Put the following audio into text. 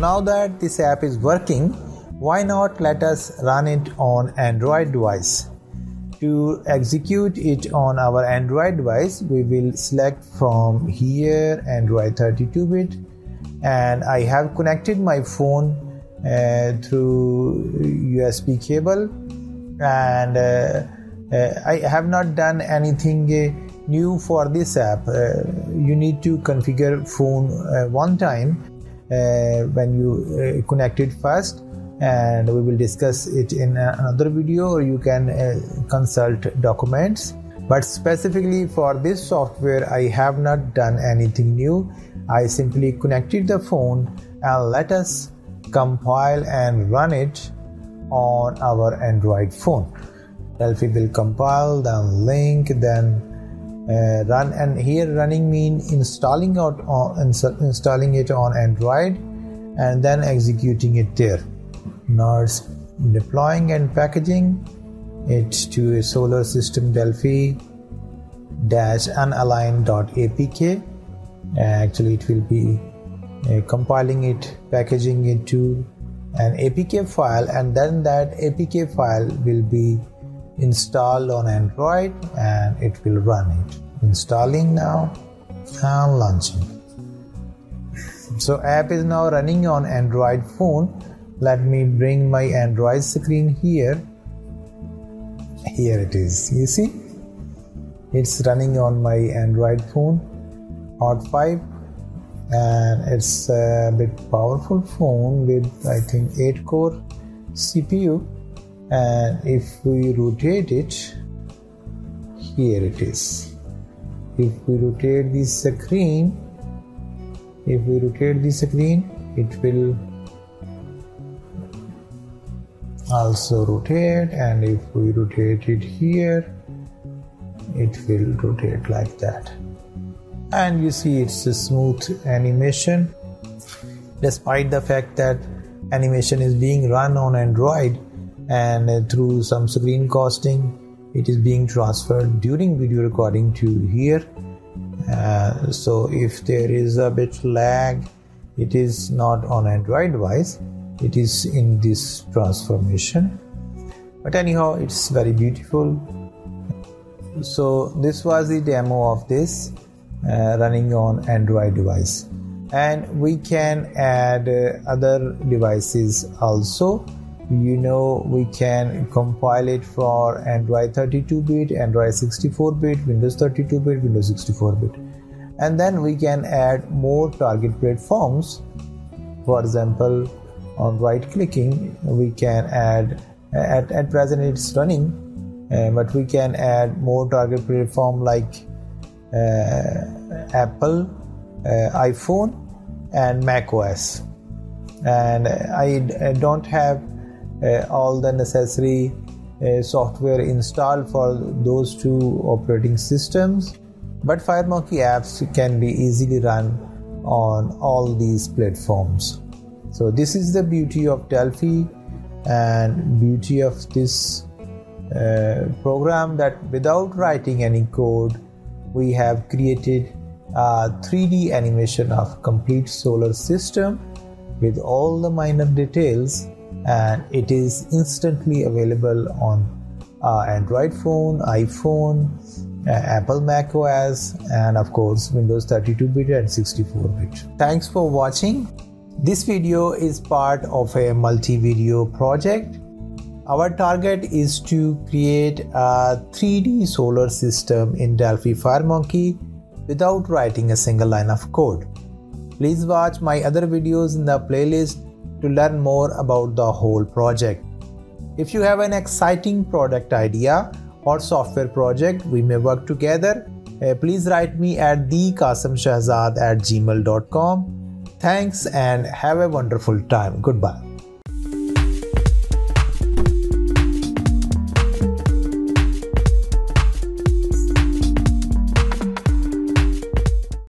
now that this app is working why not let us run it on android device? To execute it on our android device we will select from here android 32 bit. And i have connected my phone uh, through usb cable. And uh, uh, i have not done anything uh, new for this app. Uh, you need to configure phone uh, one time Uh, when you uh, connect it first and we will discuss it in uh, another video. Or you can uh, consult documents. But specifically for this software i have not done anything new. I simply connected the phone and let us compile and run it on our android phone. Delphi will compile then link then uh, run and here running mean installing out on installing it on android and then executing it there. NARS deploying and packaging it to a solar system Delphi dash unaligned.apk actually it will be uh, compiling it packaging it to an apk file and then that apk file will be installed on android and it will run it installing now and launching. So app is now running on android phone. Let me bring my android screen here. Here it is you see? It's running on my android phone hot 5 and it's a bit powerful phone with i think 8 core cpu and if we rotate it here it is if we rotate the screen if we rotate the screen it will also rotate. And if we rotate it here it will rotate like that. And you see it's a smooth animation. Despite the fact that animation is being run on android and through some screen casting it is being transferred during video recording to here. Uh, so if there is a bit lag it is not on android device it is in this transformation. But anyhow it's very beautiful. So this was the demo of this uh, running on android device. And we can add uh, other devices also you know we can compile it for android 32 bit android 64 bit windows 32 bit windows 64 bit. And then we can add more target platforms. For example on right clicking we can add at, at present it's running uh, but we can add more target platform like uh, apple uh, iphone and mac os and I, I don't have all the necessary uh, software installed for those two operating systems. But firemonkey apps can be easily run on all these platforms. So this is the beauty of delphi and beauty of this uh, program that without writing any code we have created a 3d animation of complete solar system with all the minor details and it is instantly available on uh, android phone iphone uh, apple mac os and of course windows 32 bit and 64 bit thanks for watching this video is part of a multi-video project. Our target is to create a 3D solar system in Delphi FireMonkey without writing a single line of code. Please watch my other videos in the playlist to learn more about the whole project. If you have an exciting product idea or software project, we may work together. Uh, please write me at thekasimshahzad at gmail.com Thanks and have a wonderful time. Goodbye.